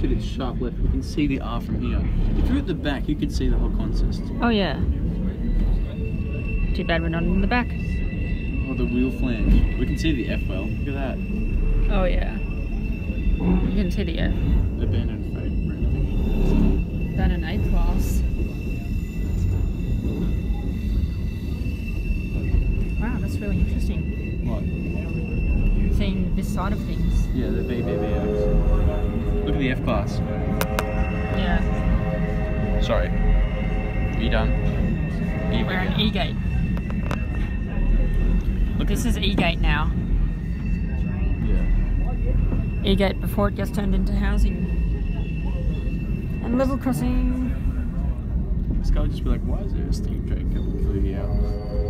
shit, it's sharp left. We can see the R from here. If you're at the back, you could see the whole consist. Oh yeah. Too bad we're not in the back. Oh, the wheel flange. We can see the F well. Look at that. Oh yeah. You can see the F. Abandoned freight. An A class. Wow, that's really interesting. What? Seeing this side of things. Yeah, the VBBX. Look at the F class. Yeah. Sorry. Are you done? Are We're in? E gate. Look This is E gate now. Yeah. E gate before it gets turned into housing. And level crossing. This guy would just be like, why is there a steam train coming through the house?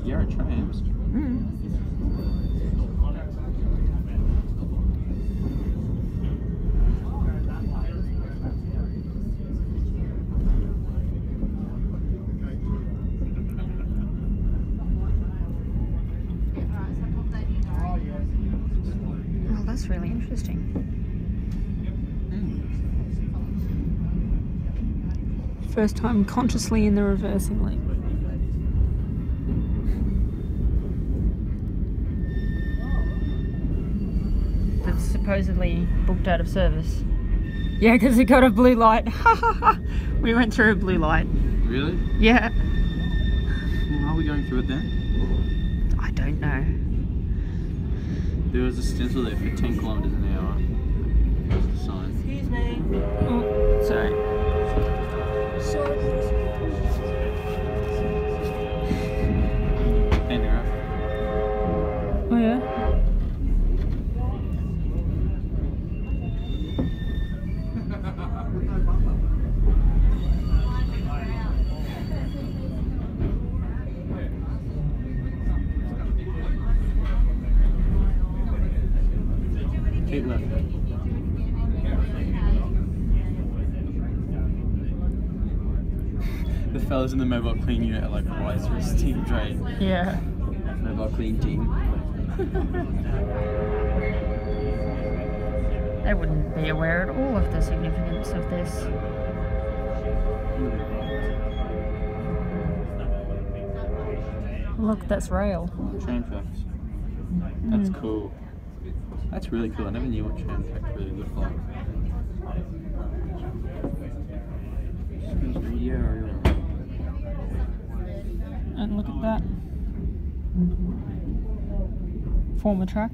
Metro Yarra trams. Mm. Well, that's really interesting. First time consciously in the reversing lane. Supposedly booked out of service. Yeah, because it got a blue light. we went through a blue light. Really? Yeah. Well, how are we going through it then? I don't know. There was a stencil there for 10 kilometers an hour. There's the sign. Excuse me. Oh, sorry. Keep left. The fellas in the mobile clean unit are like, why is there a steam drain? Yeah. Mobile clean team. They wouldn't be aware at all of the significance of this. Look, that's rail. Tram tracks. That's mm. cool. That's really cool. I never knew what tram tracks really looked like. Excuse me, yeah, yeah. Uh, and look at that. Former track.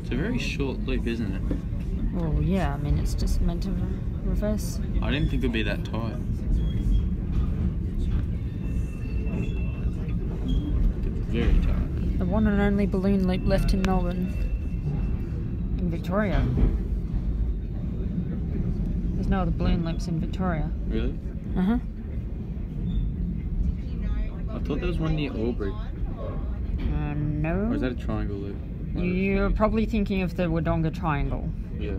It's a very short loop, isn't it? Oh yeah, I mean it's just meant to reverse. I didn't think it'd be that tight. Very tight. The one and only balloon loop left in Melbourne. In Victoria. There's no other balloon loops in Victoria. Really? Uh huh. I thought there was one near Albury. Uh, no. Or is that a triangle loop? You're probably thinking of the Wodonga Triangle, Yeah.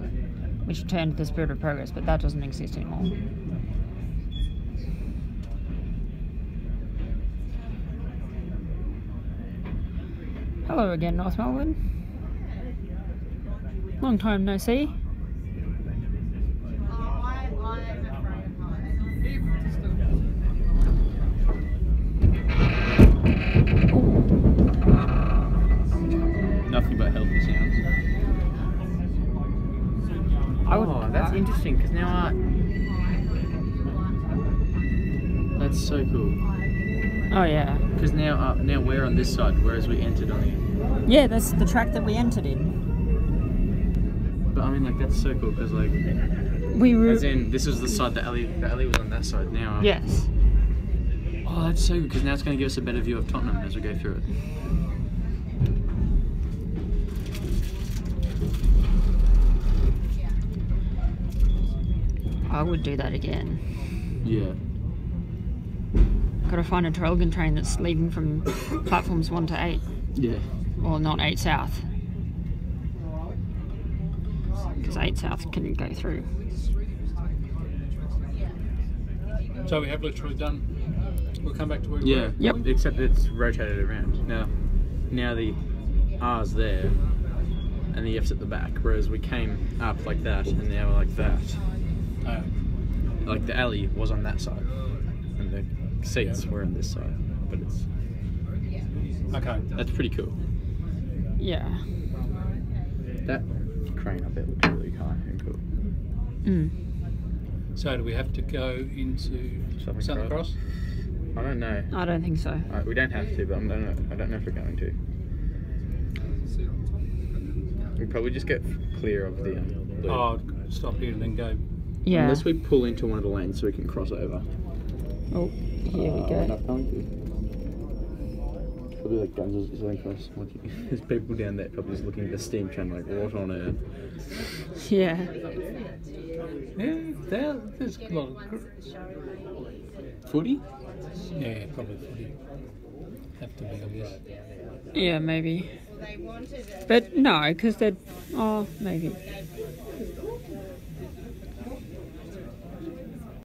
which turned the Spirit of Progress, but that doesn't exist anymore. Hello again, North Melbourne. Long time no see. Nothing but healthy sounds. I would. Oh, that's interesting because now I. That's so cool. Oh yeah. Because now, uh, now we're on this side, whereas we entered on the. Yeah, that's the track that we entered in. But I mean, like that's so cool because like, We were. as in, this was the side that Ali, the Ali was on that side. Now. Yes. Oh, that's so good because now it's going to give us a better view of Tottenham as we go through it. I would do that again. Yeah. Got to find a Traralgon train that's leaving from platforms one to eight, Yeah. or not eight south. Because eight south can go through. So we have literally done. We'll come back to where we Yeah. were. Yep. Except it's rotated around. Now now the R's there and the F's at the back. Whereas we came up like that and now we're like that. Oh, Like the alley was on that side. And the seats Yeah. were on this side. But it's okay. that's pretty cool. Yeah. That crane up there looks really high and cool. Mm. So do we have to go into Southern Southern Cross? Cross? I don't know. I don't think so. We don't have to, but I don't know. I don't know if we're going to. We probably just get clear of the um. Oh, stop here and then go. Yeah. Unless we pull into one of the lanes so we can cross over. Oh, here we go. We're not going to. Probably like guns or something cross. Looking. There's people down there probably just looking at the steam train like what on earth. Yeah. Yeah, there, there's a lot of. Footy? Yeah, probably footy. Have to be, I guess. Yeah, maybe. But no, because they're. Oh, maybe.